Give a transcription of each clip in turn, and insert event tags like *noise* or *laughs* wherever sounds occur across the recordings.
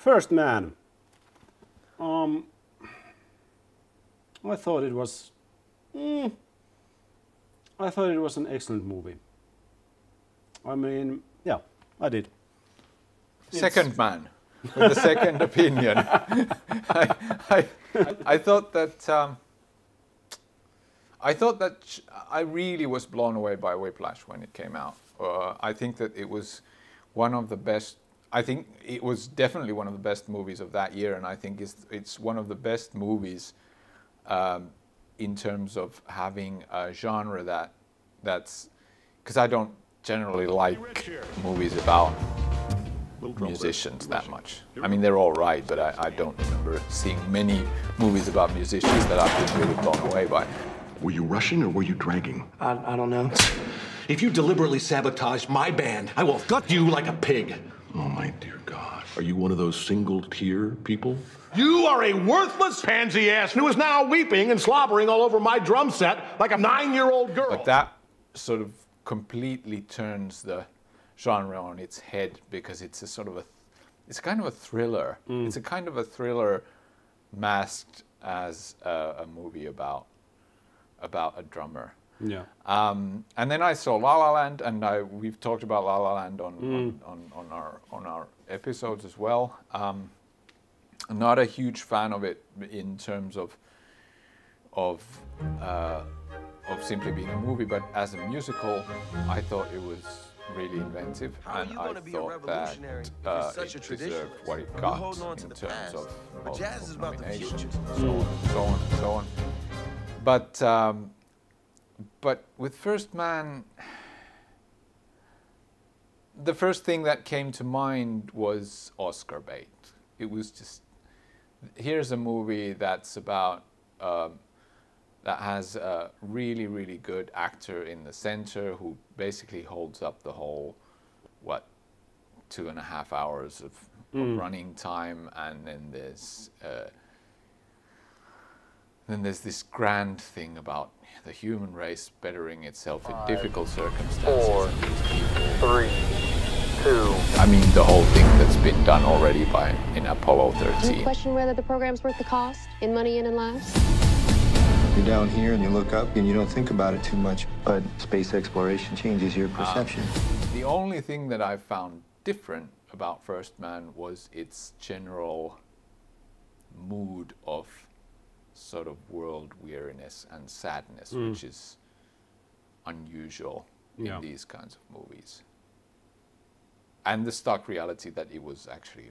First Man. Um, I thought it was. Mm, I thought it was an excellent movie. I mean, yeah, I did. Second man, with the second *laughs* opinion. I, I, I thought that um, I thought that I really was blown away by Whiplash when it came out. Uh, I think that it was one of the best. I think it was definitely one of the best movies of that year, and I think it's it's one of the best movies um, in terms of having a genre that that's because I don't generally like movies about musicians that much. I mean, they're all right, but I, I don't remember seeing many movies about musicians that I've been really blown away by. Were you rushing or were you dragging? I, I don't know. If you deliberately sabotage my band, I will gut you like a pig. My dear God. Are you one of those single tear people? You are a worthless pansy ass who is now weeping and slobbering all over my drum set like a nine year old girl. But that sort of completely turns the genre on its head because it's a sort of a, it's kind of a thriller. Mm. It's a kind of a thriller masked as a, a movie about about a drummer. Yeah. Um, and then I saw La La Land, and I, we've talked about La La Land on, on, on, on our on our episodes as well. Um, not a huge fan of it in terms of of uh, of simply being a movie, but as a musical, I thought it was really inventive, How and I gonna be a thought that revolutionary if uh, it's such it a deserved what it got holding on to in the terms past, of, of, jazz of is about the nominations, future. so on, and so on, and so on. But um, but with First Man, the first thing that came to mind was Oscar bait. It was just here's a movie that's about um, that has a really really good actor in the center who basically holds up the whole what two and a half hours of, of running time, and then there's uh, then there's this grand thing about the human race bettering itself in difficult circumstances. four, and these people three, two, I mean, the whole thing that's been done already by in Apollo Do you 13. question whether the program's worth the cost in money and in lives? You're down here and you look up and you don't think about it too much, but space exploration changes your ah. perception. The only thing that I found different about First Man was its general mood of sort of world weariness and sadness, which is unusual Yeah. in these kinds of movies. And the stark reality that it was actually,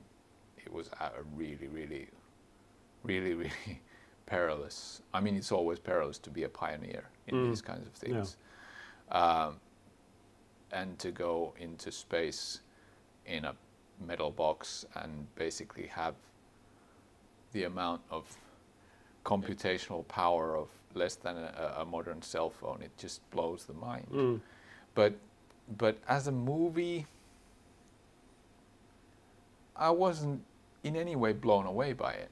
it was a a really, really, really, *laughs* really perilous. I mean, it's always perilous to be a pioneer in these kinds of things. Um, and to go into space in a metal box and basically have the amount of computational power of less than a, a modern cell phone, it just blows the mind. Mm. But but as a movie, I wasn't in any way blown away by it,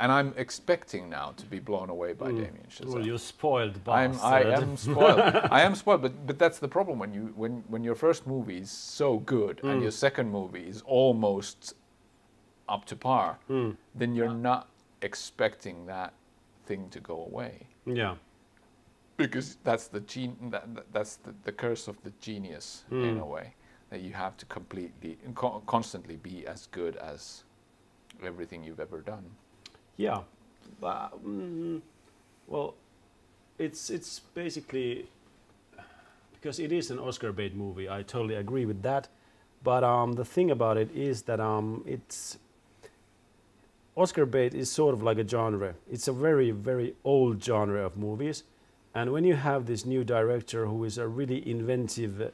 and I'm expecting now to be blown away by mm. Damien Chazelle. Well, you're spoiled I'm. I *laughs* am spoiled. I am spoiled, but but that's the problem when you when when your first movie is so good and mm. your second movie is almost up to par, then you're not expecting that thing to go away Yeah. because that's the gene that, that- that's the, the curse of the genius in a way that you have to completely co- constantly be as good as everything you've ever done. Yeah, mm, well, it's it's basically because it is an Oscar bait movie. I totally agree with that. But um, the thing about it is that um, it's Oscar bait is sort of like a genre. It's a very very old genre of movies, and when you have this new director who is a really inventive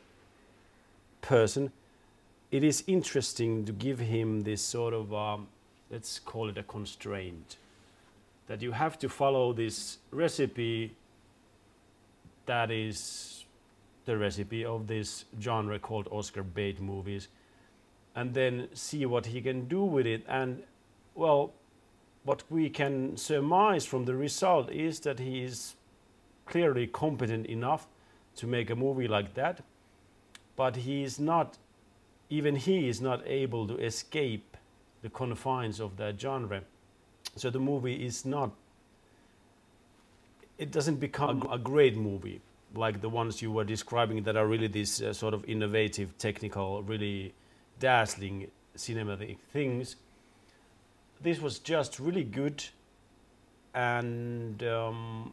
person, it is interesting to give him this sort of um, let's call it a constraint. That you have to follow this recipe that is the recipe of this genre called Oscar bait movies and then see what he can do with it. And well what we can surmise from the result is that he is clearly competent enough to make a movie like that but he is not even he is not able to escape the confines of that genre. So the movie is not. It doesn't become a, great movie like the ones you were describing that are really these uh, sort of innovative, technical, really dazzling cinematic things. This was just really good, and um,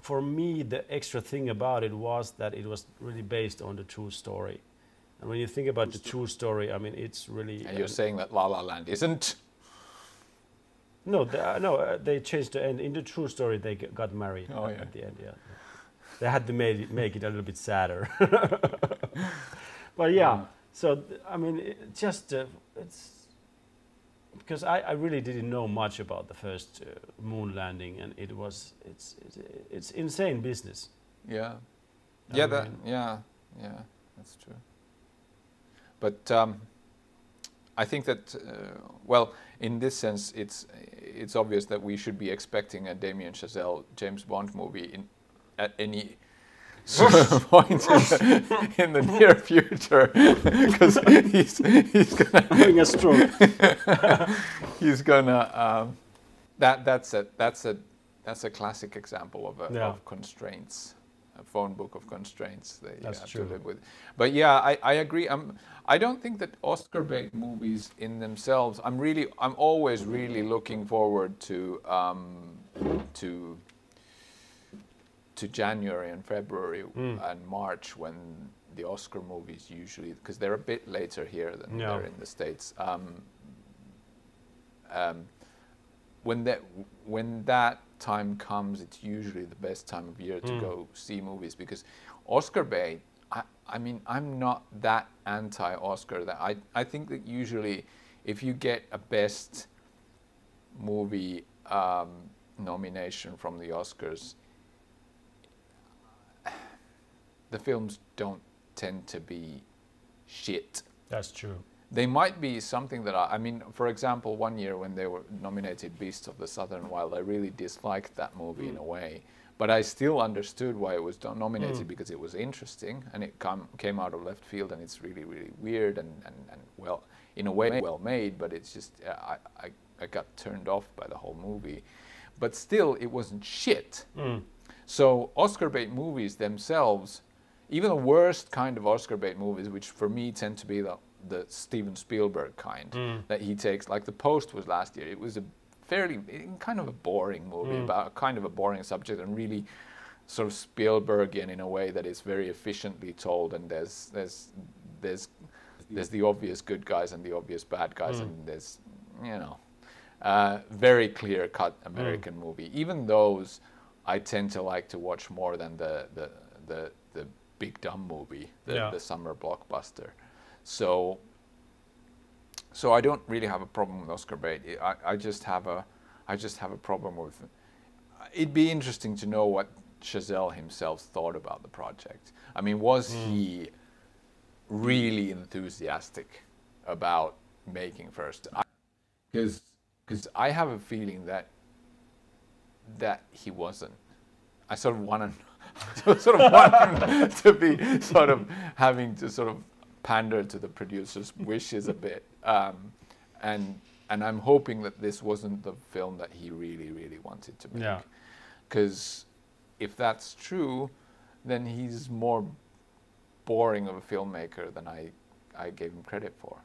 for me, the extra thing about it was that it was really based on the true story. And when you think about the true story, I mean, it's really. And you're saying that La La Land isn't? No, they, uh, no, uh, they changed the end. In the true story, they got married Oh, at, yeah. at the end. Yeah, they had to make it, make it a little bit sadder. *laughs* but yeah, so I mean, it just uh, it's because I, I really didn't know much about the first uh, moon landing, and it was it's it's, it's insane business. Yeah. I Yeah, that, yeah, yeah, that's true. But um, I think that, uh, well, in this sense, it's it's obvious that we should be expecting a Damien Chazelle James Bond movie in at any sort *laughs* of point in the, in the near future, *laughs* because he's he's gonna *laughs* Having a stroke. he's gonna um, that that's a that's a that's a classic example of a, Yeah. of constraints a phone book of constraints that you That's have true. to live with but yeah I, I agree I'm, I don't think that Oscar bait movies in themselves I'm really I'm always really looking forward to um, to to January and February Hmm. and March when the Oscar movies usually because they're a bit later here than Yeah. they're in the states um, um, when that when that time comes, it's usually the best time of year to go see movies because Oscar bait. I, I mean, I'm not that anti-Oscar. That I I think that usually, if you get a best movie um, nomination from the Oscars, the films don't tend to be shit That's true. they might be something that I, I mean, for example, one year when they were nominated Beasts of the Southern Wild, I really disliked that movie in a mm. way, but I still understood why it was nominated mm. because it was interesting and it come, came out of left field and it's really, really weird and, and, and well, in a way, well made, but it's just, uh, I, I, I got turned off by the whole movie. But still, it wasn't shit. Mm. So Oscar bait movies themselves, even the worst kind of Oscar bait movies, which for me tend to be the, the Steven Spielberg kind hmm. that he takes, like The Post was last year. It was a fairly kind of a boring movie hmm. about kind of a boring subject and really sort of Spielbergian in a way that is very efficiently told. And there's there's there's there's the obvious good guys and the obvious bad guys, hmm. and there's you know uh, very clear cut American movie. Even those I tend to like to watch more than the the, the big dumb movie, the, Yeah. the summer blockbuster. So so I don't really have a problem with Oscar bait. I, I just have a I just have a problem with it'd be interesting to know what Chazelle himself thought about the project. I mean, was hmm. he really enthusiastic about making first? Because because I have a feeling that that he wasn't. I sort of want to *laughs* *laughs* sort of want him *laughs* to be sort of having to sort of pander to the producer's wishes a bit, um, and and I'm hoping that this wasn't the film that he really really wanted to make. Yeah. Because if that's true, then he's more boring of a filmmaker than I I gave him credit for.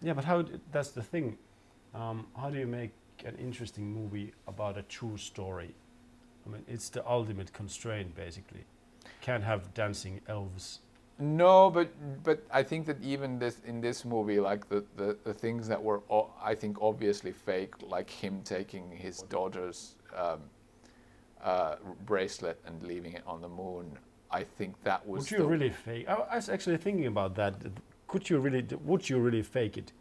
Yeah, but how? That's the thing. Um, how do you make an interesting movie about a true story? I mean, it's the ultimate constraint, basically. Can't have dancing elves. No, but but I think that even this in this movie, like the, the, the things that were o- I think obviously fake, like him taking his daughter's um, uh, bracelet and leaving it on the moon. I think that was. Would you really fake? I, I was actually thinking about that. Could you really? Would you really fake it?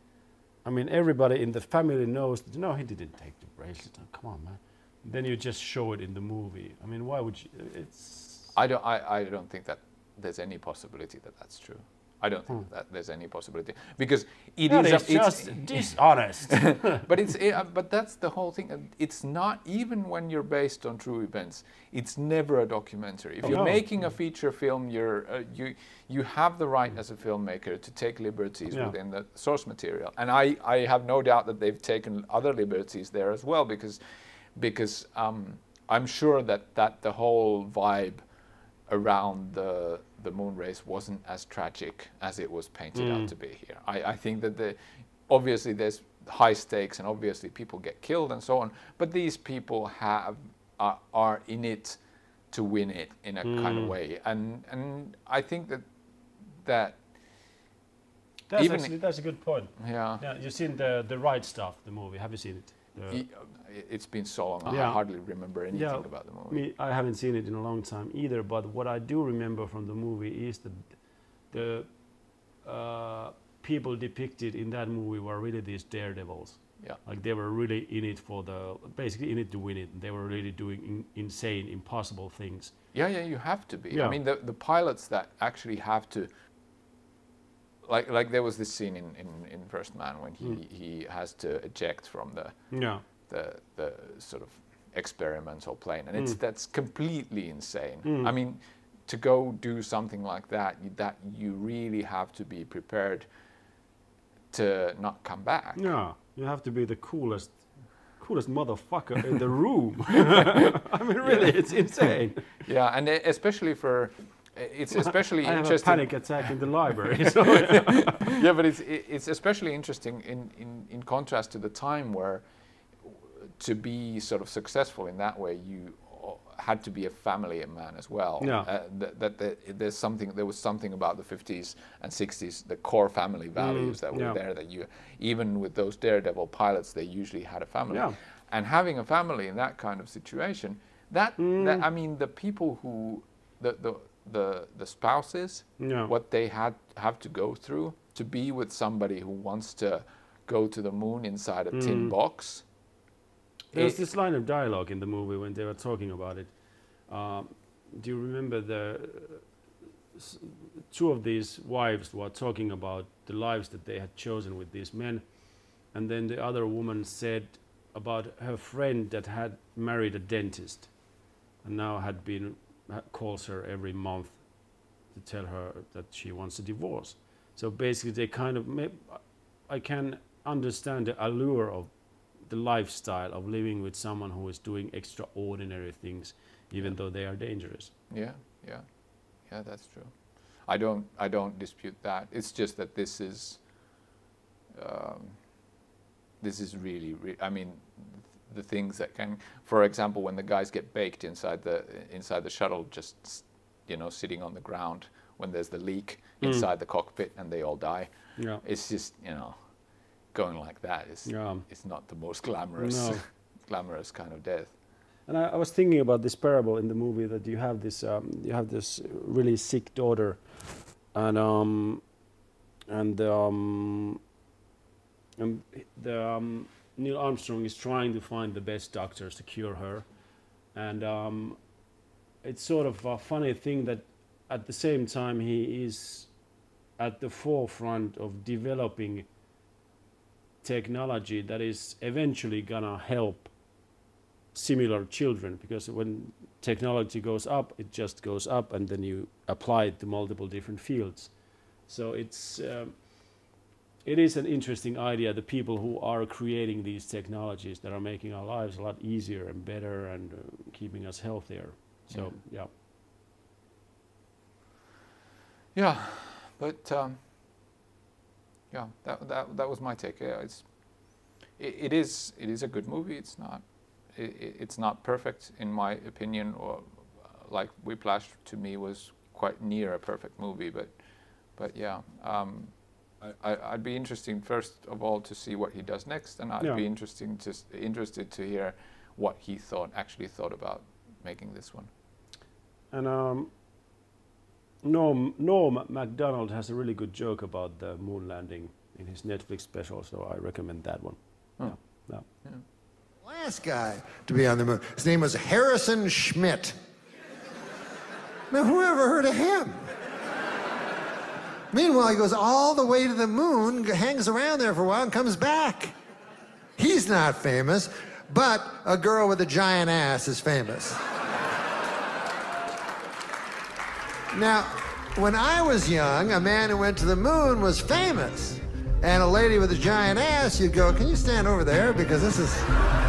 I mean, everybody in the family knows. that, No, he didn't take the bracelet. Oh, come on, man. Then you just show it in the movie. I mean, why would you? It's. I don't. I, I don't think that there's any possibility that that's true. I don't think that there's any possibility because it That is. is a, it's, just dishonest. *laughs* but it's uh, *laughs* but that's the whole thing. It's not even when you're based on true events. It's never a documentary. If you're No. making a feature film, you're uh, you you have the right as a filmmaker to take liberties Yeah. within the source material. And I I have no doubt that they've taken other liberties there as well because because um, I'm sure that that the whole vibe around the the moon race wasn't as tragic as it was painted out to be here. I, I think that the obviously there's high stakes and obviously people get killed and so on, but these people have are, are in it to win it in a kind of way, and and I think that that That's Even- actually that's a good point. yeah. Yeah, you've seen the the right stuff, the movie. Have you seen it? The- i- It's been so long, I hardly remember anything yeah, about the movie. Me, I haven't seen it in a long time either. But what I do remember from the movie is that the uh, people depicted in that movie were really these daredevils. Yeah. Like they were really in it for the basically in it to win it. They were really doing in, insane, impossible things. Yeah, yeah, you have to be. Yeah. I mean, the, the pilots that actually have to, like, like there was this scene in, in, in First Man when he, Mm. he has to eject from the, Yeah. the, the sort of experimental plane, and it's Mm. that's completely insane. I mean, to go do something like that, you, that you really have to be prepared to not come back. Yeah. You have to be the coolest, coolest motherfucker in the *laughs* room. *laughs* I mean, really, it's insane. Yeah, and especially for, it's especially *laughs* I have a interesting. panic attack in the library. So *laughs* yeah, but it's it's especially interesting in, in, in contrast to the time where to be sort of successful in that way, you had to be a family man as well. Yeah. Uh, that, that, that there's something there was something about the 50s and 60s, the core family values that were Mm, yeah. there. That you even with those daredevil pilots, they usually had a family. Yeah. And having a family in that kind of situation, that, Mm. that I mean, the people who the the the, the spouses, Yeah. what they had have to go through to be with somebody who wants to go to the moon inside a Mm. tin box. There's It- this line of dialogue in the movie when they were talking about it. Um, do you remember the s- two of these wives were talking about the lives that they had chosen with these men, and then the other woman said about her friend that had married a dentist, and now had been calls her every month to tell her that she wants a divorce. So basically, they kind of I can understand the allure of the lifestyle of living with someone who is doing extraordinary things, even though they are dangerous. Yeah, yeah, yeah. That's true. I don't I don't dispute that. It's just that this is um, this is really, re- I mean, the things that can, for example, when the guys get baked inside the inside the shuttle, just you know sitting on the ground when there's the leak inside the cockpit and they all die. Yeah. It's just you know going like that is Yeah. it's not the most glamorous No. *laughs* glamorous kind of death. And I, I was thinking about this parable in the movie that you have this um, you have this really sick daughter, and um, and um, and the um, Neil Armstrong is trying to find the best doctors to cure her, and um, it's sort of a funny thing that at the same time he is at the forefront of developing technology that is eventually gonna help similar children because when technology goes up it just goes up and then you apply it to multiple different fields. So it's um, it is an interesting idea the people who are creating these technologies that are making our lives a lot easier and better and uh, keeping us healthier so yeah Yeah, but um, yeah, that, that that was my take. Yeah, it's it, it is it is a good movie. It's not it, it- it's not perfect in my opinion, or uh, like Whiplash to me was quite near a perfect movie. But but yeah, um, I, I, I'd be interesting first of all to see what he does next, and I'd Yeah. be interesting to interested to hear what he thought actually thought about making this one. and um, Norm, Norm Macdonald has a really good joke about the moon landing in his Netflix special, so I recommend that one. Oh. Yeah, yeah. last guy to be on the moon. His name was Harrison Schmitt. Now, who ever heard of him? Meanwhile, he goes all the way to the moon, hangs around there for a while, and comes back. He's not famous, but a girl with a giant ass is famous. Now, when I was young, a man who went to the moon was famous. And a lady with a giant ass, you'd go, Can you stand over there? Because this is.